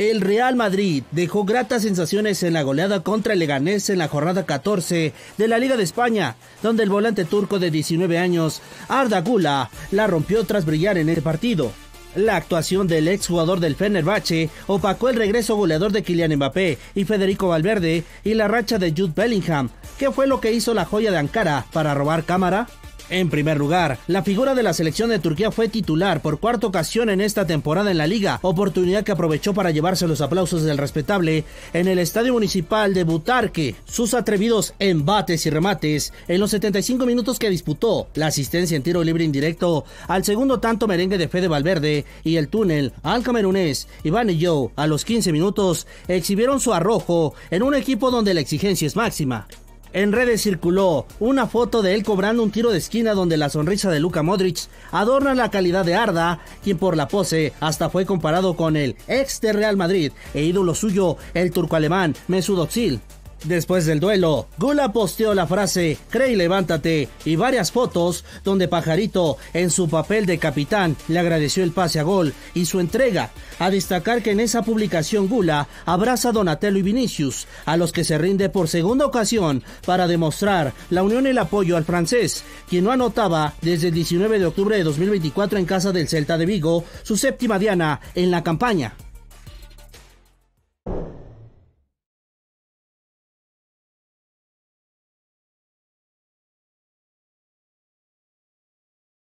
El Real Madrid dejó gratas sensaciones en la goleada contra el Leganés en la jornada 14 de la Liga de España, donde el volante turco de 19 años, Arda Gula, la rompió tras brillar en el partido. La actuación del exjugador del Fenerbahce opacó el regreso goleador de Kylian Mbappé y Federico Valverde y la racha de Jude Bellingham. ¿Qué fue lo que hizo la joya de Ankara para robar cámara? En primer lugar, la figura de la selección de Turquía fue titular por cuarta ocasión en esta temporada en la liga, oportunidad que aprovechó para llevarse los aplausos del respetable en el estadio municipal de Butarque. Sus atrevidos embates y remates en los 75 minutos que disputó, la asistencia en tiro libre indirecto al segundo tanto merengue de Fede Valverde y el túnel al camerunés Iván y Joe a los 15 minutos exhibieron su arrojo en un equipo donde la exigencia es máxima. En redes circuló una foto de él cobrando un tiro de esquina donde la sonrisa de Luka Modric adorna la calidad de Arda, quien por la pose hasta fue comparado con el ex de Real Madrid e ídolo suyo, el turco alemán Mesut Özil. Después del duelo, Gula posteó la frase Cree y levántate y varias fotos donde Pajarito, en su papel de capitán, le agradeció el pase a gol y su entrega. A destacar que en esa publicación Gula abraza a Donatello y Vinicius, a los que se rinde por segunda ocasión para demostrar la unión y el apoyo al francés, quien no anotaba desde el 19 de octubre de 2024 en casa del Celta de Vigo su séptima diana en la campaña.